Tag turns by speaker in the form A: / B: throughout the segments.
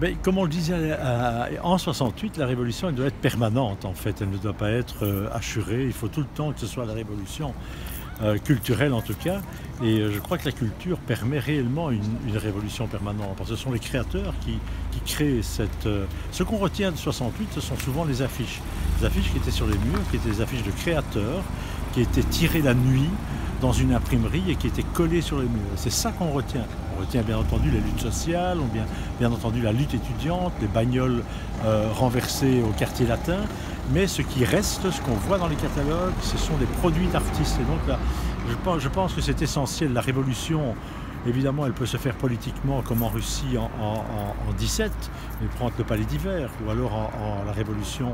A: Mais comme on le disait à- en 68, la révolution doit être permanente en fait, elle ne doit pas être euh, assurée, il faut tout le temps que ce soit la révolution euh, culturelle en tout cas. Et euh, je crois que la culture permet réellement une, révolution permanente, parce que ce sont les créateurs qui, qui créent cette... euh, Ce qu'on retient de 68, ce sont souvent les affiches. Les affiches qui étaient sur les murs, qui étaient des affiches de créateurs, qui étaient tirées la nuit dans une imprimerie et qui étaient collées sur les murs. C'est ça qu'on retient. On retient bien entendu les luttes sociales, on bien, entendu la lutte étudiante, les bagnoles euh, renversées au quartier latin, mais ce qui reste, ce qu'on voit dans les catalogues, ce sont des produits d'artistes. Et donc là, je pense, que c'est essentiel. La révolution, évidemment, elle peut se faire politiquement comme en Russie en, en, en- en 17, mais prendre le palais d'hiver, ou alors en la révolution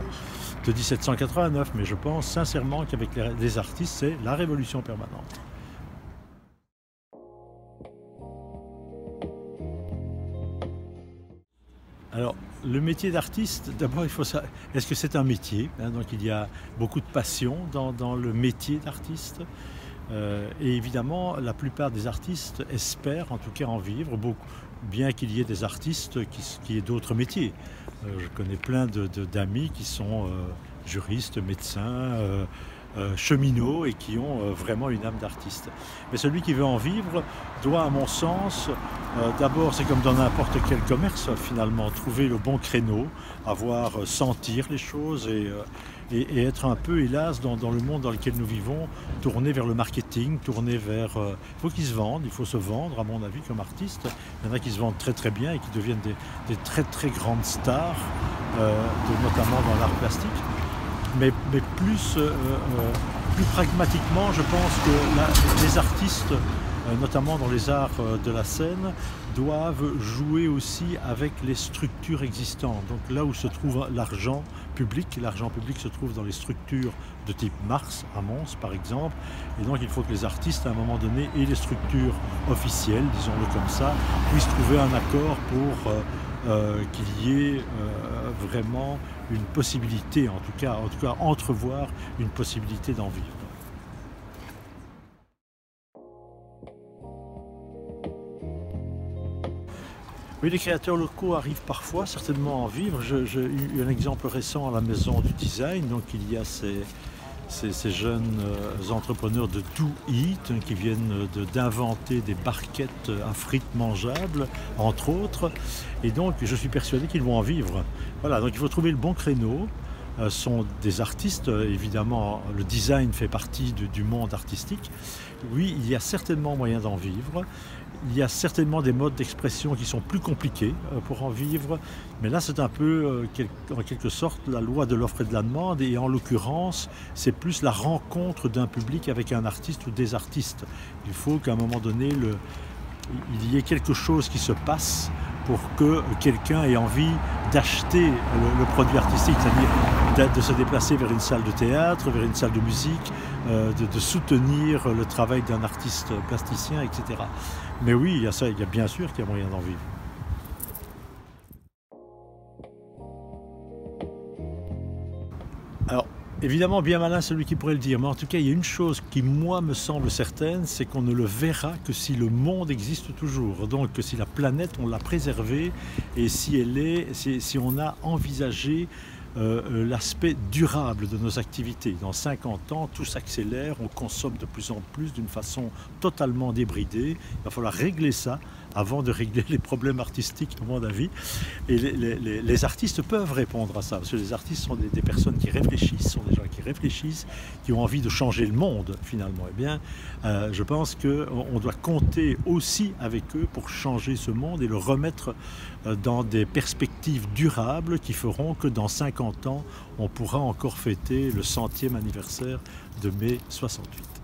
A: de 1789. Mais je pense sincèrement qu'avec les, artistes, c'est la révolution permanente. Alors, le métier d'artiste, d'abord, il faut savoir, est-ce que c'est un métier hein, Donc, il y a beaucoup de passion dans, dans le métier d'artiste? Euh, et évidemment, la plupart des artistes espèrent en tout cas en vivre, beaucoup, bien qu'il y ait des artistes qui, aient d'autres métiers. Euh, je connais plein de- de- d'amis qui sont euh, juristes, médecins, cheminots et qui ont vraiment une âme d'artiste. Mais celui qui veut en vivre doit, à mon sens, euh, d'abord, c'est comme dans n'importe quel commerce, finalement, trouver le bon créneau, avoir, euh, sentir les choses et, euh, et- être un peu, hélas, dans, le monde dans lequel nous vivons, tourné vers le marketing, tourné vers... Il faut qu'ils se vendent, il faut se vendre, à mon avis, comme artiste. Il y en a qui se vendent très très bien et qui deviennent des, très très grandes stars, notamment dans l'art plastique. Mais, plus, pragmatiquement, je pense que les artistes, notamment dans les arts euh, de la scène, doivent jouer aussi avec les structures existantes. Donc là où se trouve l'argent public, l'argent public se trouve dans les structures de type Mars, à Mons par exemple. Et donc il faut que les artistes, à un moment donné, et les structures officielles, disons-le comme ça, puissent trouver un accord pour euh, euh, qu'il y ait euh, vraiment une possibilité, en tout cas, en tout cas entrevoir une possibilité d'en vivre. Oui, les créateurs locaux arrivent parfois certainement à en vivre. J'ai eu un exemple récent à la maison du design. Donc il y a ces, jeunes euh, entrepreneurs de Do Eat hein, qui viennent d'inventer des barquettes à frites mangeables, entre autres. Et donc je suis persuadé qu'ils vont en vivre. Voilà, donc il faut trouver le bon créneau. Euh, Ce sont des artistes, euh, évidemment, le design fait partie du monde artistique. Oui, il y a certainement moyen d'en vivre. Il y a certainement des modes d'expression qui sont plus compliqués euh, pour en vivre, mais là c'est un peu euh, en quelque sorte la loi de l'offre et de la demande, et en l'occurrence c'est plus la rencontre d'un public avec un artiste ou des artistes. Il faut qu'à un moment donné il y ait quelque chose qui se passe pour que quelqu'un ait envie d'acheter le, produit artistique, c'est-à-dire de, se déplacer vers une salle de théâtre, vers une salle de musique, euh, de, de soutenir le travail d'un artiste plasticien, etc. Mais oui, il y a ça, il y a bien sûr qu'il y a moyen d'en vivre. Alors, évidemment, bien malin celui qui pourrait le dire, mais en tout cas, il y a une chose qui, moi, me semble certaine, c'est qu'on ne le verra que si le monde existe toujours. Donc, que si la planète, on l'a préservée et si elle est, si, on a envisagé euh, euh, l'aspect durable de nos activités. Dans 50 ans, tout s'accélère, on consomme de plus en plus d'une façon totalement débridée. Il va falloir régler ça avant de régler les problèmes artistiques, à mon avis. Et les, artistes peuvent répondre à ça, parce que les artistes sont des, personnes qui réfléchissent, sont des gens qui réfléchissent, qui ont envie de changer le monde, finalement. Eh bien, euh, je pense qu'on on doit compter aussi avec eux pour changer ce monde et le remettre euh, dans des perspectives durables qui feront que dans 50 ans, on pourra encore fêter le centième anniversaire de mai 68.